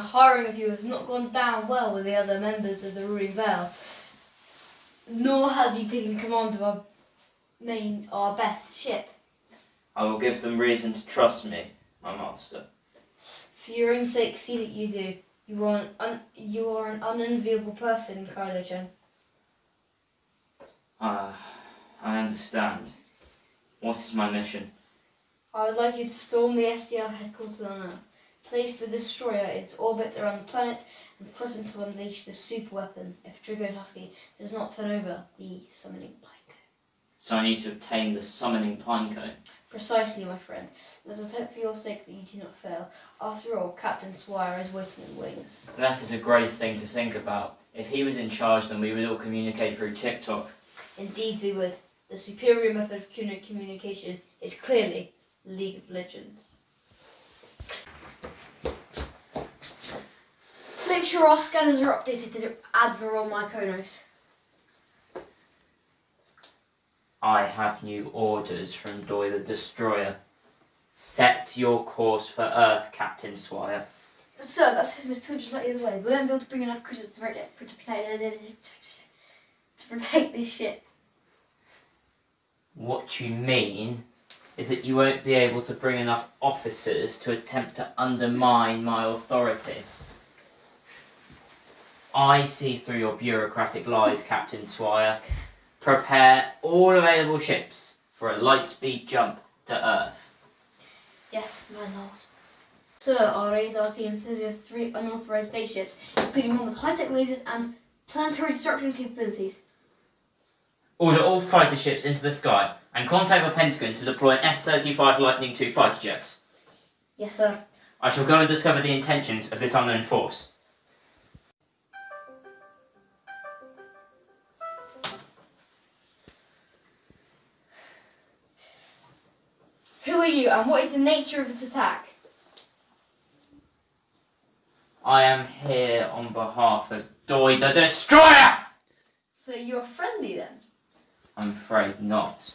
My hiring of you has not gone down well with the other members of the ruling veil. Nor has he taken command of our main, our best ship. I will give them reason to trust me, my master. For your own sake, see that you do. You are an un- you are an unenviable person, Kylo Chen. Ah, I understand. What is my mission? I would like you to storm the SDL headquarters on Earth, place the destroyer in its orbit around the planet, and threaten to unleash the super weapon if Drago and Husky does not turn over the summoning pike. So I need to obtain the summoning pinecone. Precisely, my friend. Let us hope for your sake that you do not fail. After all, Captain Swire is waiting in the wings. That is a great thing to think about. If he was in charge, then we would all communicate through TikTok. Indeed, we would. The superior method of commu- communication is clearly League of Legends. Sure our scanners are updated to Admiral Mykonos. I have new orders from Doy the Destroyer. Set your course for Earth, Captain Swire. But sir, that system is 200 light years away. We won't be able to bring enough cruisers to protect, to protect, to protect this ship. What you mean is that you won't be able to bring enough officers to attempt to undermine my authority. I see through your bureaucratic lies, Captain Swire. Prepare all available ships for a light speed jump to Earth. Yes, my lord. Sir, our radar team says we have three unauthorized spaceships, including one with high-tech lasers and planetary destruction capabilities. Order all fighter ships into the sky and contact the Pentagon to deploy an F 35 Lightning II fighter jets. Yes, sir. I shall go and discover the intentions of this unknown force. Who are you, and what is the nature of this attack? I am here on behalf of Doy the Destroyer! So you're friendly then? I'm afraid not.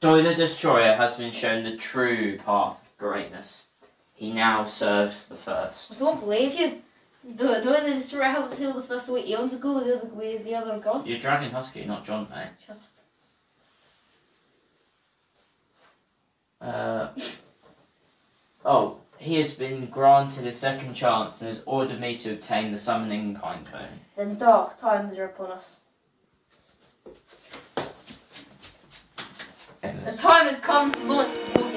Doy the Destroyer has been shown the true path of greatness. He now serves the first. I don't believe you. Do, do I destroy help seal the first away eons ago with the other, with the other gods? You're Dragon Husky, not John, mate. Shut up. Uh, oh, he has been granted a second chance and has ordered me to obtain the summoning pinecone. Then dark times are upon us. The time has come to launch the war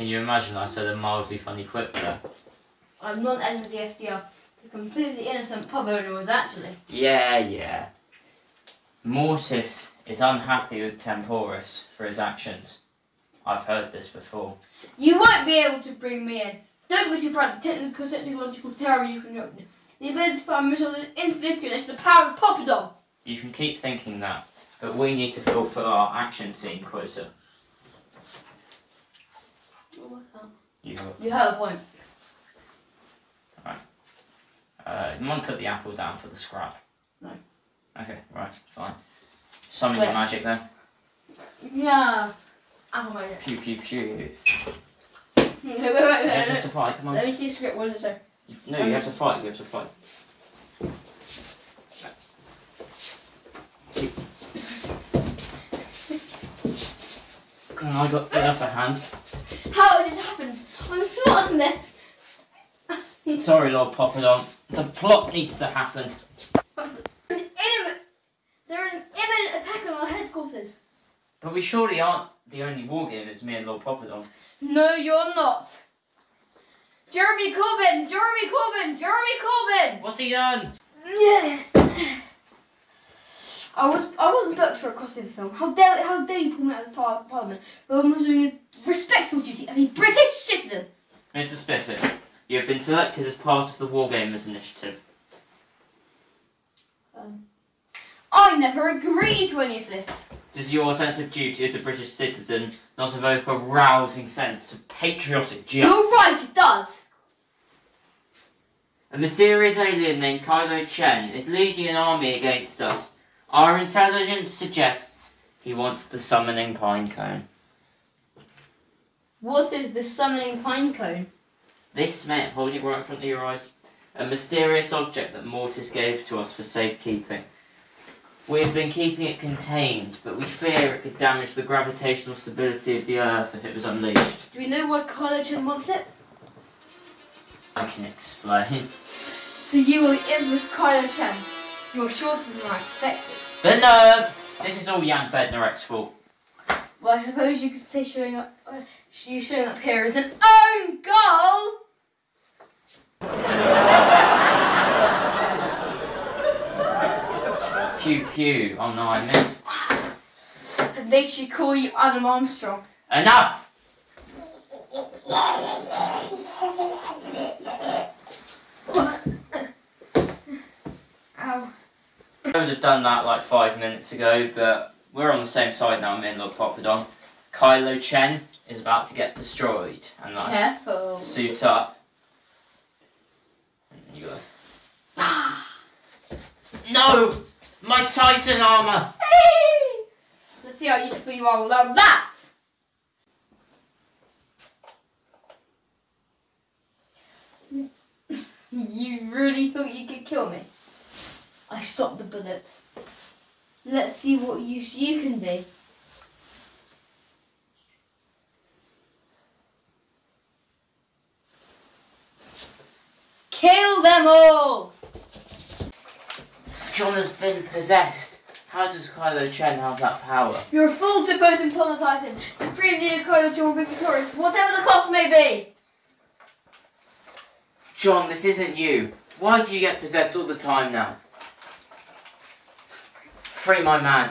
Can you imagine I said a mildly funny quip there? I'm not end of the SDR. The completely innocent pub owner was actually. Yeah, yeah. Mortis is unhappy with Temporis for his actions. I've heard this before. You won't be able to bring me in. Don't be too proud of the technical, technological terror you can constructed. The ability to fire missiles is insignificant to the power of Poppadom. You can keep thinking that, but we need to fulfill our action scene quota. You have You have a point. Uh, you want to put the apple down for the scrap? No. Okay, right, fine. Summon your magic then. Yeah. My god. Pew pew pew. Wait, wait, wait, wait, You have to fight, come on. Let me see the script. What does it say? No, you have to fight, you have to fight. I got the upper hand. How did it happen? I'm smarter than this. Sorry, Lord Poppadom. The plot needs to happen. There is an imminent attack on our headquarters. But we surely aren't the only wargamers, me and Lord Poppadom. No, you're not. Jeremy Corbyn! Jeremy Corbyn! Jeremy Corbyn! What's he done? Yeah. I was I wasn't booked for a costume film. How dare how dare you pull me out of the par- parliament? But I was doing a respectful duty as a British citizen. Mr. Spiffing, you have been selected as part of the Wargamers Initiative. Um, I never agreed to any of this. Does your sense of duty as a British citizen not evoke a rousing sense of patriotic justice? You're right, it does. A mysterious alien named Kylo Chen is leading an army against us. Our intelligence suggests he wants the summoning pine cone. What is the summoning pine cone? This meant holding it right in front of your eyes. A mysterious object that Mortis gave to us for safekeeping. We have been keeping it contained, but we fear it could damage the gravitational stability of the Earth if it was unleashed. Do we know why Kylo Chen wants it? I can explain. So you are the with Kylo Chen. You're shorter than I expected. The nerve! This is all Jan Bednarek's fault. Well, I suppose you could say showing up, uh, you showing up here is an own goal. Pew pew. Oh no, I missed. And they should call you Adam Armstrong. Enough! Ow. I would have done that like five minutes ago, but we're on the same side now, me and Lord Poppadom. Kylo Chen is about to get destroyed, and that's Careful. suit up. And you go. Ah! No! My Titan armor! Hey! Let's see how useful you are without that. You really thought you could kill me? I stopped the bullets. Let's see what use you can be. Kill them all! John has been possessed. How does Kylo Chen have that power? You're a fool to boast Tom the Titan. Supreme Leader Kylo Chen will be victorious, whatever the cost may be. John, this isn't you. Why do you get possessed all the time now? Free my man.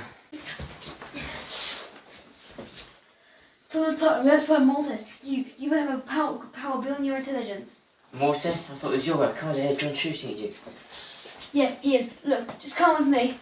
Tom the Titan, we have to find Mortis. You, you have a power, power beyond your intelligence. Mortis, I thought it was your work. Come on, I heard John shooting at you. Yeah, he is. Look, just come with me.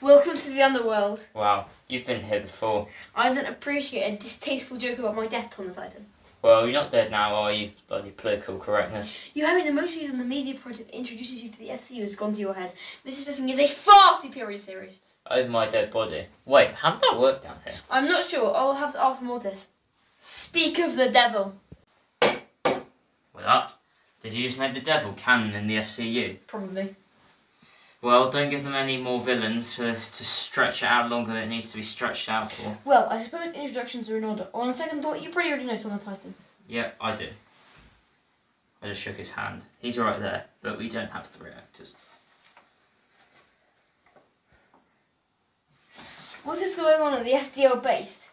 Welcome to the underworld. Wow, you've been here before. I don't appreciate a distasteful joke about my death, Tom the Titan. Well, you're not dead now, are you? Bloody political correctness. You having the most views on the media project that introduces you to the FCU has gone to your head. Mr. Spiffing is a far superior series. Over my dead body. Wait, how did that work down here? I'm not sure. I'll have to ask Mortis. Speak of the devil. What? Did you just make the devil canon in the FCU? Probably. Well, don't give them any more villains for this to stretch it out longer than it needs to be stretched out for. Well, I suppose introductions are in order. On second thought, you probably already know Tom the Titan. Yeah, I do. I just shook his hand. He's right there, but we don't have three actors. What is going on at the SDL base?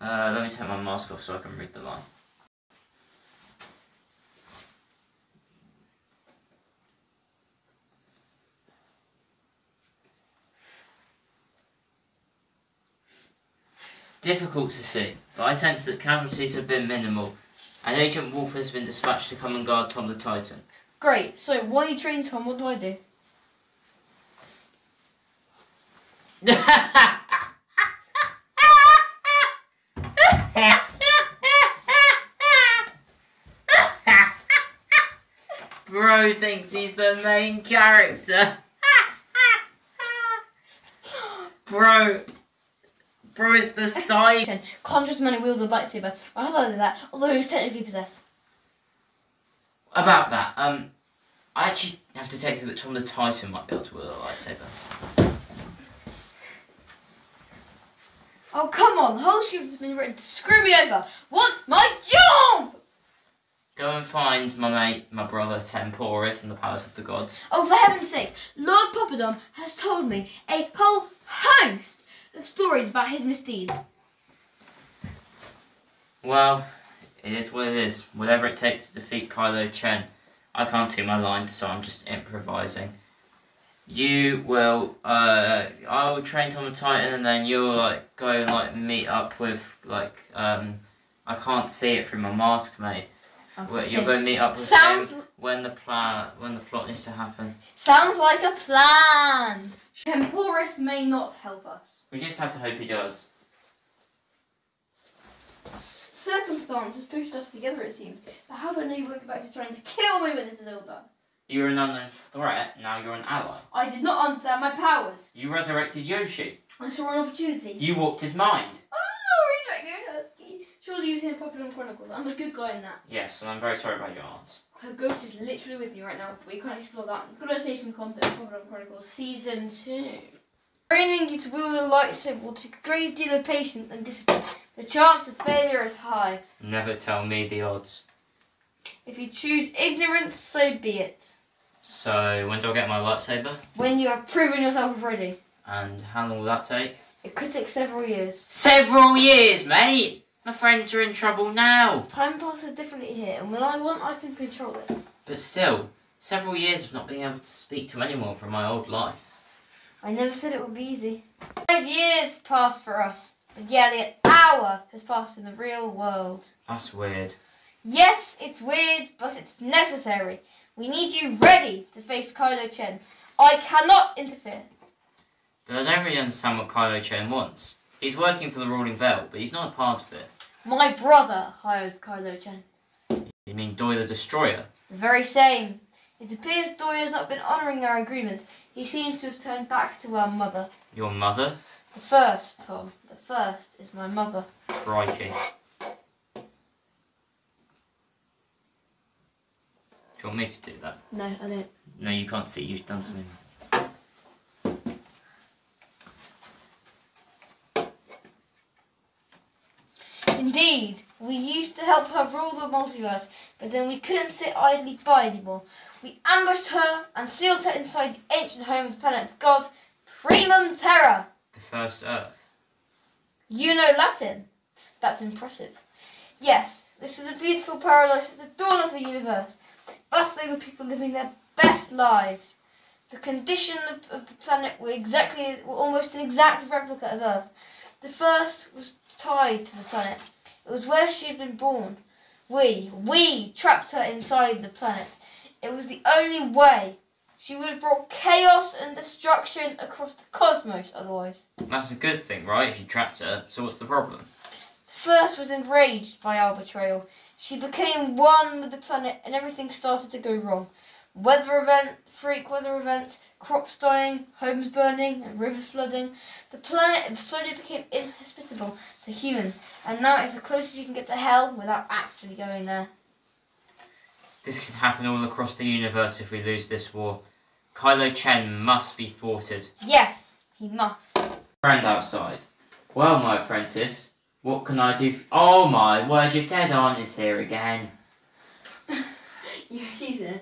Uh, let me take my mask off so I can read the line. Difficult to see, but I sense that casualties have been minimal, and Agent Wolf has been dispatched to come and guard Tom the Titan. Great. So, while you train Tom, what do I do? Bro thinks he's the main character. Bro. Bro is the side. Conjures man who wields a lightsaber. I highlighted that, although he's technically possessed. About that, um, I actually have to text you that Tom the Titan might be able to wield a lightsaber. Oh, come on. The whole script has been written to screw me over. What's my job? Go and find my mate, my brother Temporis in the Palace of the Gods. Oh, for heaven's sake, Lord Poppadom has told me a whole host stories about his misdeeds. Well, it is what it is. Whatever it takes to defeat Kylo Chen. I can't see my lines, so I'm just improvising. You will, uh, I will train Tom the Titan, and then you'll like go and like meet up with like, um, I can't see it through my mask, mate. So- you're going to meet up with Sounds him when the plan, when the plot needs to happen. sounds like a plan. Temporis may not help us. We just have to hope he does. Circumstances pushed us together, it seems. But how do I know you won't go back to trying to kill me when this is all done? You were an unknown threat, now you're an ally. I did not understand my powers. You resurrected Yoshi. I saw an opportunity. You walked his mind. I'm sorry, Draco Husky. Surely you've seen Popular Chronicles. I'm a good guy in that. Yes, and I'm very sorry about your aunt. Her ghost is literally with me right now, but we can't explore that. Good Station content of Popular Chronicles Season 2. Training you to wield a lightsaber will take a great deal of patience and discipline. The chance of failure is high. Never tell me the odds. If you choose ignorance, so be it. So, when do I get my lightsaber? When you have proven yourself ready. And how long will that take? It could take several years. Several years, mate! My friends are in trouble now. Time passes differently here, and when I want, I can control it. But still, several years of not being able to speak to anyone from my old life. I never said it would be easy. Five years passed for us, but nearly an hour has passed in the real world. That's weird. Yes, it's weird, but it's necessary. We need you ready to face Kylo Chen. I cannot interfere. But I don't really understand what Kylo Chen wants. He's working for the ruling Veil, but he's not a part of it. My brother hired Kylo Chen. You mean Doy the Destroyer? The very same. It appears Doy has not been honouring our agreement. He seems to have turned back to our mother. Your mother? The first, Tom. The first is my mother. Crikey. Do you want me to do that? No, I don't. No, you can't see. You've done something. Indeed, we used to help her rule the multiverse, but then we couldn't sit idly by anymore. We ambushed her and sealed her inside the ancient home of the planet's god, Primum Terra. The first Earth. You know Latin. That's impressive. Yes, this was a beautiful paradise at the dawn of the universe, bustling with people living their best lives. The condition of, of the planet were exactly, were almost an exact replica of Earth. The first was tied to the planet. It was where she had been born. We, we trapped her inside the planet. It was the only way. She would have brought chaos and destruction across the cosmos otherwise. That's a good thing, right? If you trapped her. So what's the problem? The First was enraged by our betrayal. She became one with the planet and everything started to go wrong. Weather event, freak weather events, crops dying, homes burning, and river flooding. The planet slowly became inhospitable to humans, and now it's the closest you can get to hell without actually going there. This could happen all across the universe if we lose this war. Kylo Chen must be thwarted. Yes, he must. Friend outside. Well, my apprentice, what can I do? F- oh my word, your dead aunt is here again. Yeah, she's in.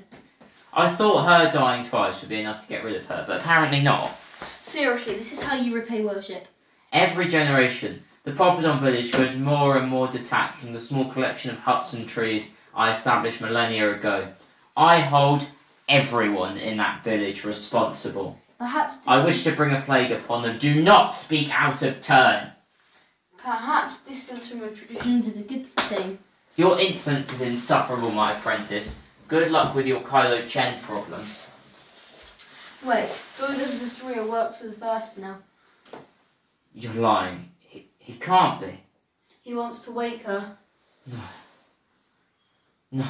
I thought her dying twice would be enough to get rid of her, but apparently not. Seriously, this is how you repay worship. Every generation, the Poppadom village grows more and more detached from the small collection of huts and trees I established millennia ago. I hold everyone in that village responsible. Perhaps I wish to bring a plague upon them. Do not speak out of turn. perhaps distance from your traditions is a good thing. Your insolence is insufferable, my apprentice. Good luck with your Kylo Chen problem. Wait, Buddha's destroyer works with verse now. You're lying. He, he can't be. He wants to wake her. No,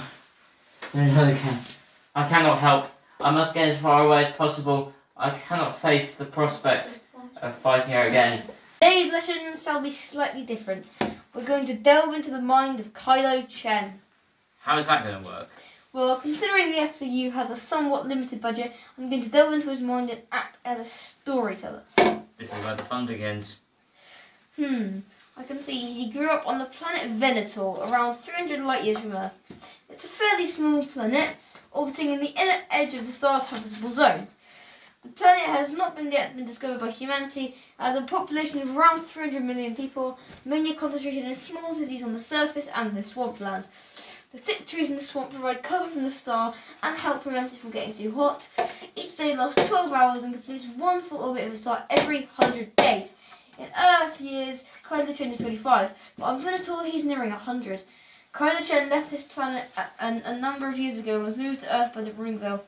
no, I can't. I cannot help. I must get as far away as possible. I cannot face the prospect of fighting her again. Today's lesson shall be slightly different. We're going to delve into the mind of Kylo Chen. How is that going to work? Well, considering the FCU has a somewhat limited budget, I'm going to delve into his mind and act as a storyteller. This is where the fun begins. Hmm. I can see he grew up on the planet Venator, around 300 light years from Earth. It's a fairly small planet, orbiting in the inner edge of the star's habitable zone. The planet has not been yet been discovered by humanity, and has a population of around 300 million people, mainly concentrated in small cities on the surface and the swamplands. The thick trees in the swamp provide cover from the star and help prevent it from getting too hot. Each day lasts 12 hours and completes one full orbit of the star every 100 days. In Earth years, Kylo Chen is 25, but on Venator he's nearing 100. Kylo Chen left this planet a, a, a number of years ago and was moved to Earth by the Ruling Veil.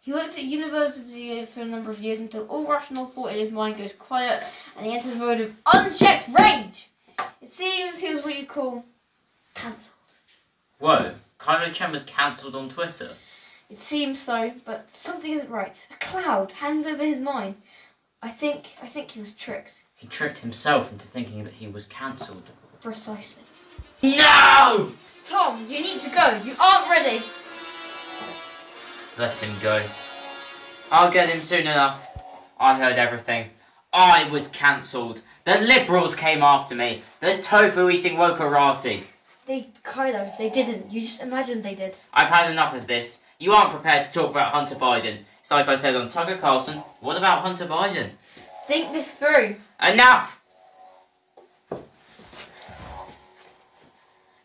He worked at university for a number of years until all rational thought in his mind goes quiet and he enters a mode of unchecked rage. It seems he was what you call cancelled. Whoa, Kylo Chen was cancelled on Twitter. It seems so, but something isn't right. A cloud hangs over his mind. I think I think he was tricked. He tricked himself into thinking that he was cancelled. Precisely. No! Tom, you need to go. You aren't ready. Let him go. I'll get him soon enough. I heard everything. I was cancelled. The liberals came after me. The tofu eating wokarati. They Kylo, they didn't. You just imagined they did. I've had enough of this. You aren't prepared to talk about Hunter Biden. It's like I said on Tucker Carlson. What about Hunter Biden? Think this through. Enough!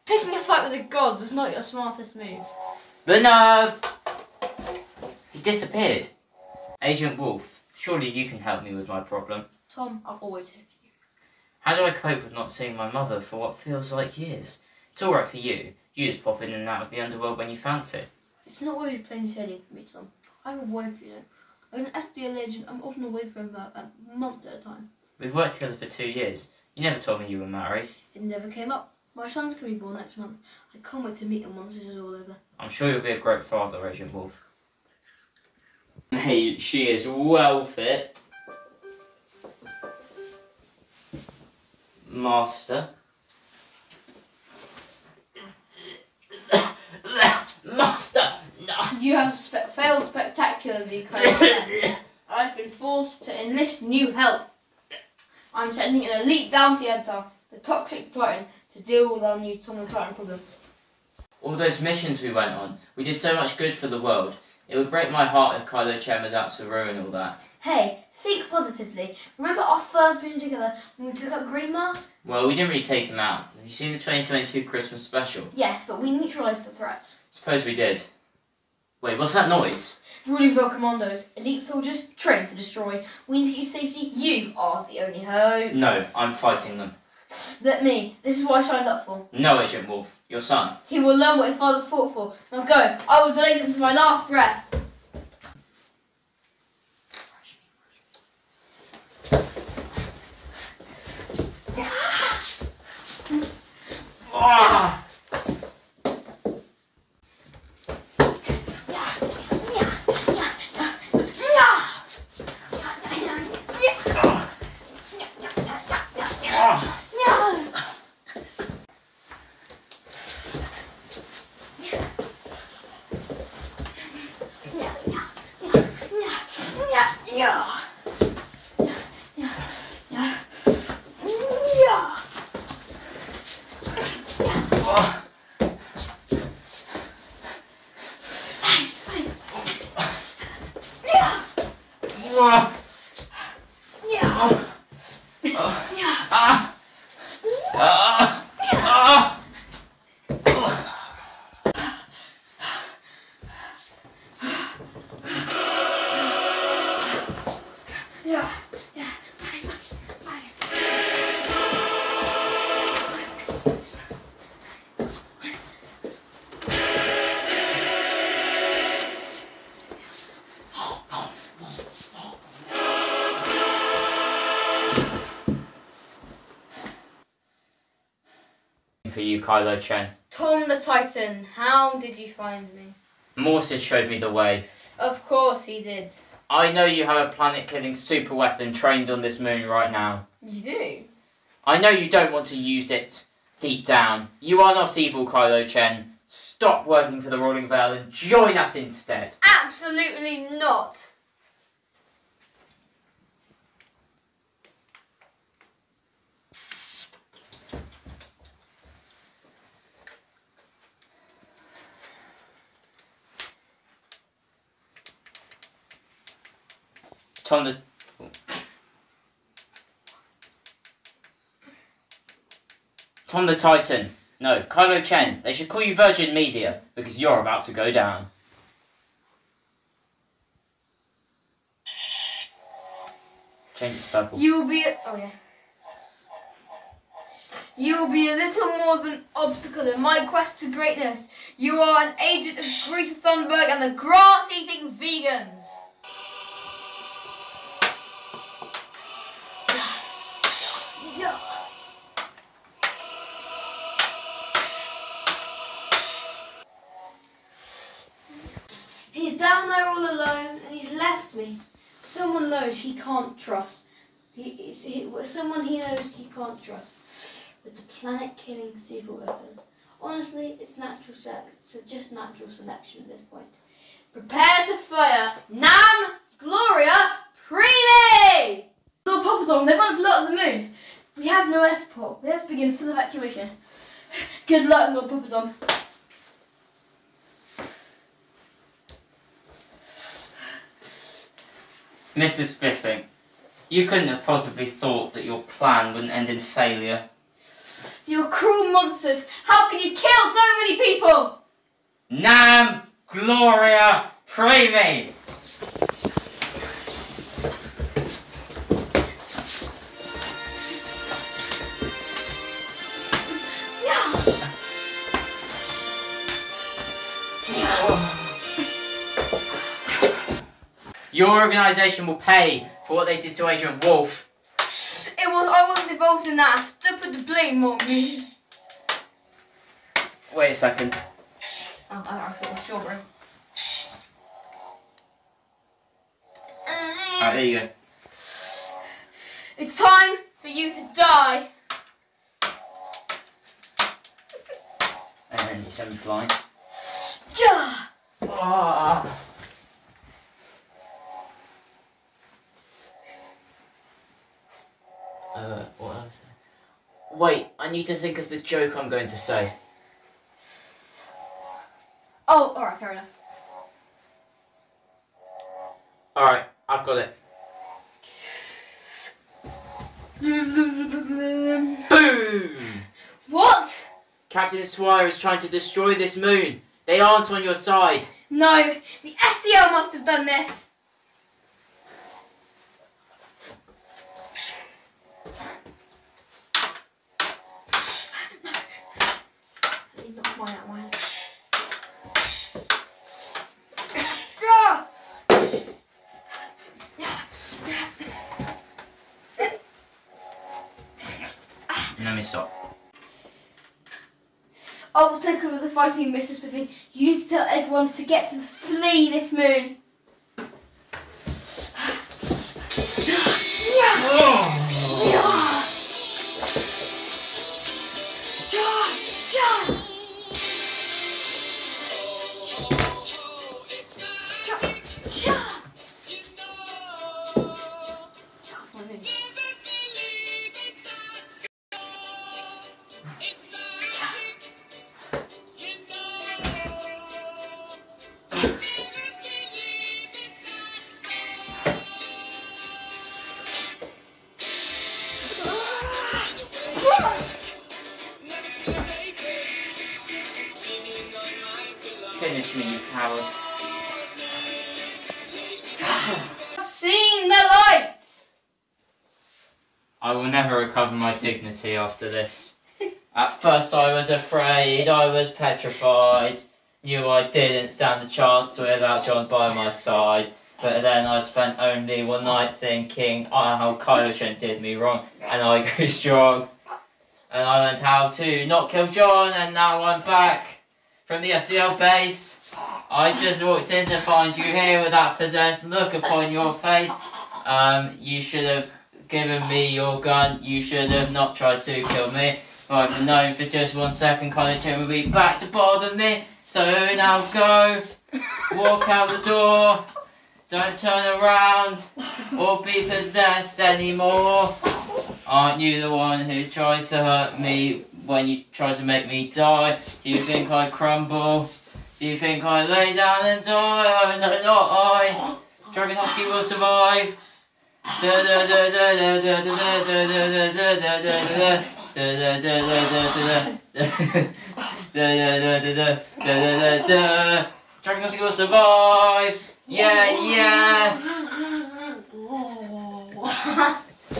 Picking a fight with a god was not your smartest move. The nerve! He disappeared. Agent Wolf, surely you can help me with my problem. Tom, I'll always help you. How do I cope with not seeing my mother for what feels like years? It's alright for you. You just pop in and out of the underworld when you fancy. It's not always plain sailing for me, Tom. I'm a wife, you know. I'm an SDL agent. I'm often away for about a month at a time. We've worked together for two years. You never told me you were married. It never came up. My son's gonna be born next month. I can't wait to meet him once this is all over. I'm sure you'll be a great father, Agent Wolf. Mate, she is well fit. Master. Master! No! You have spe- failed spectacularly, Kylo. I've been forced to enlist new help. I'm sending an elite bounty hunter, the Toxic Titan, to deal with our new the Titan problem. All those missions we went on, we did so much good for the world. It would break my heart if Kylo Chen was out to ruin all that. Hey, think positively. Remember our first meeting together when we took out Green Mask? Well, we didn't really take him out. Have you seen the 2022 Christmas special? Yes, but we neutralised the threat. Suppose we did. Wait, what's that noise? Ruling Veil commandos, elite soldiers, trained to destroy. We need to keep safety. You are the only hope. No, I'm fighting them. That me. This is what I signed up for. No, Agent Wolf, your son. He will learn what his father fought for. Now go. I will delay him to my last breath. Ah! Ah! Ah! Ah! Kylo Chen. Tom the Titan, how did you find me? Mortis showed me the way. Of course he did. I know you have a planet killing super weapon trained on this moon right now. You do? I know you don't want to use it deep down. You are not evil, Kylo Chen. Stop working for the Ruling Veil and join us instead. Absolutely not. Tom the. Tom the Titan. No, Kylo Chen. They should call you Virgin Media because you're about to go down. Change to purple. You'll be. Oh yeah. You will be a little more than obstacle in my quest to greatness. You are an agent of Greta Thunberg and the grass-eating vegans. All alone and he's left me. Someone knows he can't trust. He, he, someone he knows he can't trust. With the planet-killing super weapon. Honestly, it's natural it's just natural selection at this point. Prepare to fire Nam Gloria Primi! Lord Poppadom, they want to blow up the moon. We have no air support. We have to begin full evacuation. Good luck, Lord Poppadom. Mr. Spiffing, you couldn't have possibly thought that your plan wouldn't end in failure. You're cruel monsters. How can you kill so many people? Nam Gloria Primi! Your organisation will pay for what they did to Agent Wolf. It was I wasn't involved in that. Don't put the blame on me. Wait a second. Oh, I I thought it was strawberry. Alright, there you go. It's time for you to die. And then you send me flying. Ja! Ah. Uh, what else? Wait, I need to think of the joke I'm going to say. Oh, alright, fair enough. Alright, I've got it. Boom! What? Captain Swire is trying to destroy this moon. They aren't on your side. No, the SDL must have done this. No. Let me stop. I will take over the fighting, Mr. Spiffing. You need to tell everyone to get to flee this moon. Me, you coward. I've seen the light! I will never recover my dignity after this. At first I was afraid, I was petrified, knew I didn't stand a chance without John by my side. But then I spent only one night thinking oh, how Kylo Chen did me wrong, and I grew strong. And I learned how to not kill John, and now I'm back from the SDL base. I just walked in to find you here with that possessed look upon your face. Um, you should have given me your gun. You should have not tried to kill me. If I'd known for just one second, Chin would be back to bother me. So now go, walk out the door. Don't turn around or be possessed anymore. Aren't you the one who tried to hurt me when you try to make me die? Do you think I crumble? Do you think I lay down and die? Oh, no, not I. Dragon Hockey will survive. Dragon Hockey will survive. Yeah,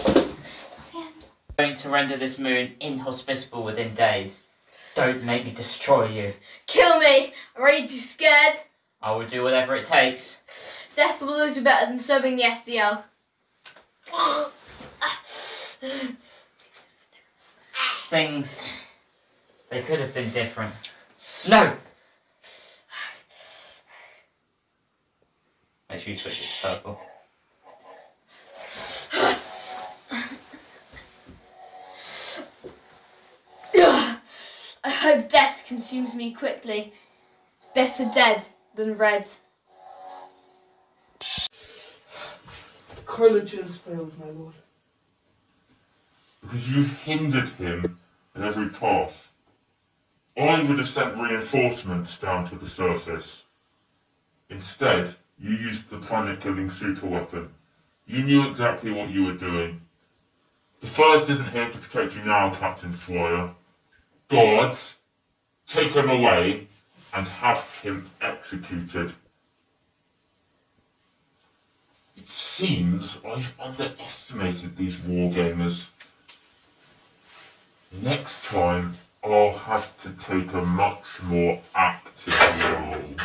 yeah going to render this moon inhospitable within days. Don't make me destroy you. Kill me! I'm already too scared. I will do whatever it takes. Death will always be better than serving the SDL. Things. They could have been different. No! Make sure you switch it to purple. I hope death consumes me quickly. Better dead than red. Carlucci has failed, my lord. because you hindered him in every path. I would have sent reinforcements down to the surface. Instead, you used the planet killing super weapon. You knew exactly what you were doing. The first isn't here to protect you now, Captain Swire. Guards, take him away and have him executed. It seems I've underestimated these wargamers. Next time, I'll have to take a much more active role.